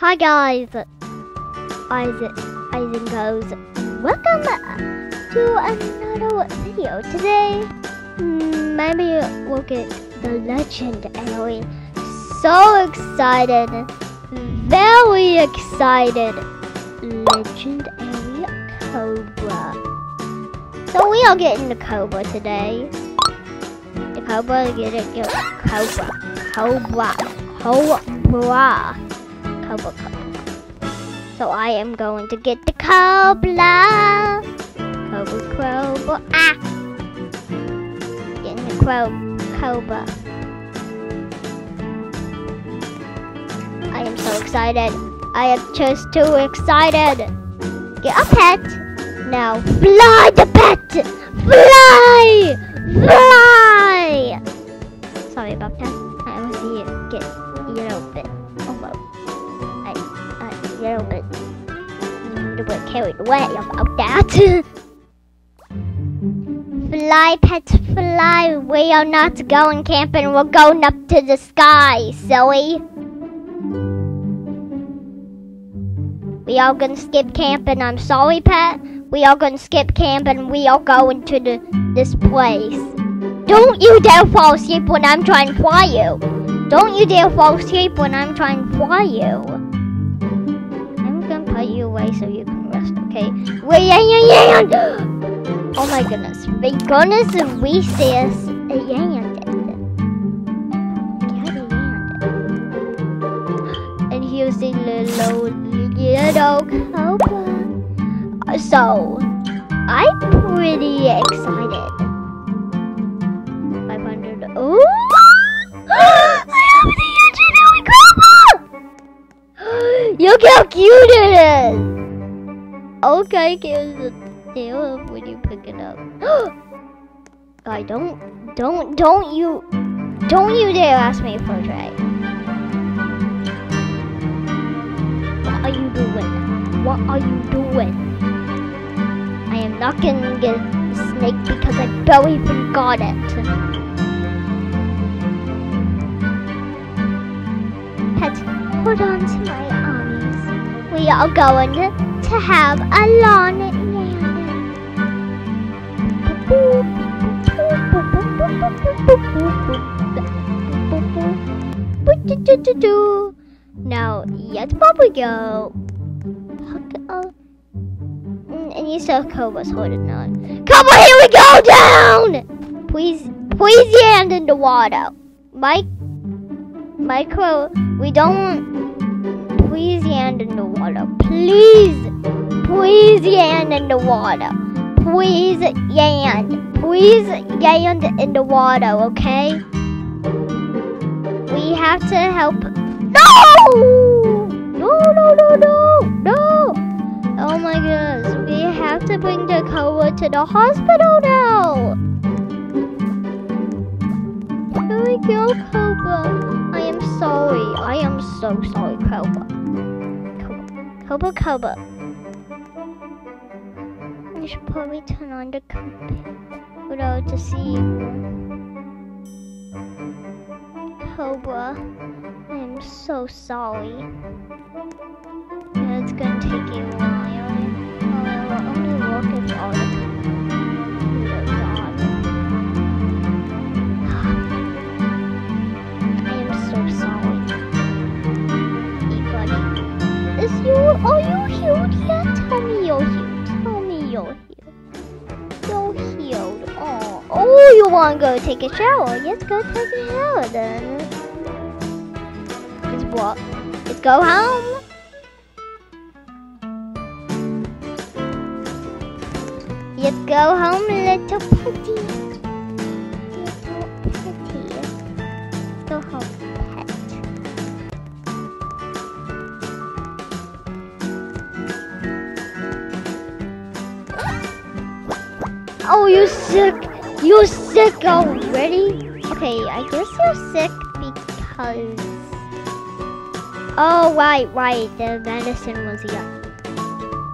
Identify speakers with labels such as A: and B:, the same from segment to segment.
A: Hi guys, Isaac, goes. Welcome to another video. Today, maybe we'll get the legend we so excited, very excited. Legend area Cobra. So we are getting the Cobra today. The Cobra, get it, get Cobra, Cobra, Cobra. So I am going to get the Cobra. Cobra, Cobra, ah! Getting the Cobra. I am so excited. I am just too excited. Get a pet. Now fly the pet. Bit carried away about that. fly, pets, fly. We are not going camping. We're going up to the sky, silly. We are gonna skip camping. I'm sorry, pet. We are gonna skip camping. We are going to the this place. Don't you dare fall asleep when I'm trying to fly you. Don't you dare fall asleep when I'm trying to fly you away so you can rest, okay? Wait, yeah, yeah, yeah! Oh my goodness. Thank goodness we see us landed. And here's the little, little cobra. So, I'm pretty excited. 500. Ooh! Look how cute it is! Okay, here's the tail when you pick it up. I don't, don't, don't you, don't you dare ask me for a try. What are you doing? What are you doing? I am not gonna get a snake because I barely forgot it. Pet, hold on to my armies. We are going to have a lawn Now, yes, Bobby go. Oh. Mm, and you saw Cobra's holding on. Cobra, here we go down! Please, please land in the water. Mike, Micro, we don't please land in the water. Please, please land in the water. Please land. Please land in the water, okay? We have to help. No! No, no, no, no, no! Oh my goodness, we have to bring the Cobra to the hospital now! Here we go, Cobra. I am sorry. I am so sorry, Cobra. Cobra, Cobra. You should probably turn on the computer to see Cobra. I am so sorry. It's gonna take you a while. Oh, I will only work if all wanna go take a shower? Let's go take a shower then. Is what? Let's go home. Let's go home, little putty. Little. Go home. Oh, you sick? You sick already? Okay, I guess you're sick because. Oh, right, right. The medicine was yucky.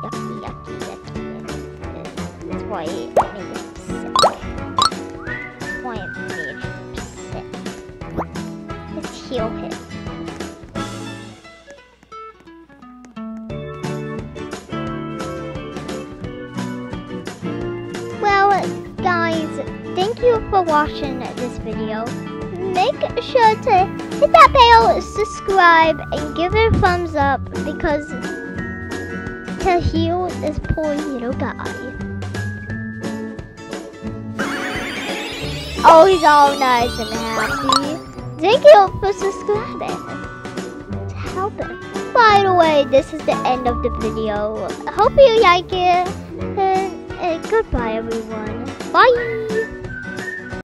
A: Yucky, yucky, yucky. yucky. That's why it made him sick. That's why it made him sick. Let's heal him. Thank you for watching this video. Make sure to hit that bell, subscribe, and give it a thumbs up because to heal this poor little guy. Oh, he's all nice and happy. Thank you for subscribing to help him. By the way, this is the end of the video. Hope you like it. And, and goodbye, everyone. Bye.